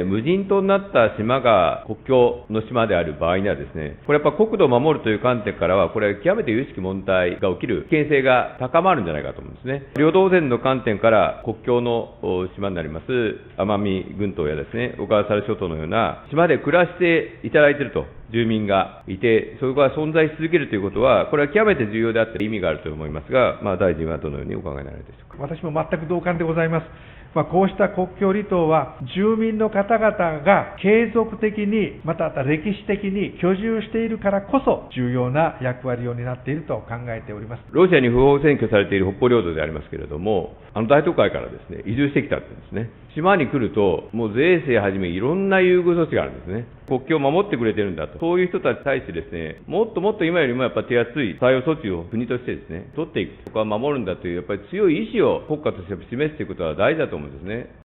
無人島になった島が国境の島である場合にはですね、これやっぱ国土を守るという観点からは、これ極めて有識問題が起きる危険性が高まるんじゃないかと思うんですね。領土保全の観点から国境の島になります奄美群島やですね、小笠原諸島のような島で暮らしていただいていると。住民がいて、それが存在し続けるということは、これは極めて重要であって意味があると思いますが、まあ、大臣はどのようにお考えになられるでしょうか？私も全く同感でございます。まあ、こうした国境離島は、住民の方々が継続的に、また歴史的に居住しているからこそ、重要な役割を担っていると考えておりますロシアに不法占拠されている北方領土でありますけれども、あの大都会からですね移住してきたってんですね、島に来ると、もう税制はじめ、いろんな優遇措置があるんですね、国境を守ってくれてるんだと、そういう人たちに対してですね、もっともっと今よりもやっぱ手厚い対応措置を国としてですね、取っていく、ここは守るんだという、やっぱり強い意志を国家として示すということは大事だと思うんですね。